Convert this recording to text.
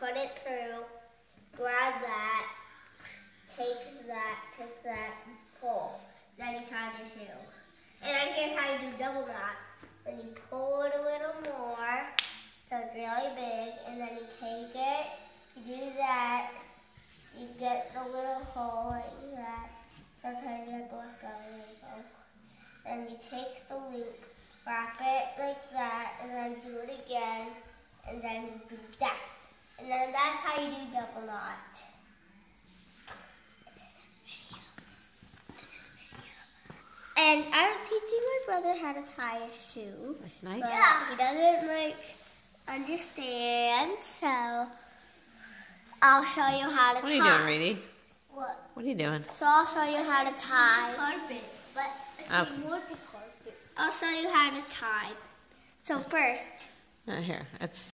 put it through, grab that, take that, take that, pull. Then you tie the shoe. And then here's how you do double knot. Then you pull it a little more, so it's really big, and then you take it, you do that, you get the little hole like that. How you get the go. Then you take the loop, wrap it like that, and then do it again, and then you do that. And then that's how you do double knot. And I'm teaching my brother how to tie a shoe. That's nice. But he doesn't like understand, so I'll show you how to What are you doing, Reedy? What? What are you doing? So I'll show you how to tie. Carpet. But Oh. if you the carpet, I'll show you how to tie. So first, Uh, here, it's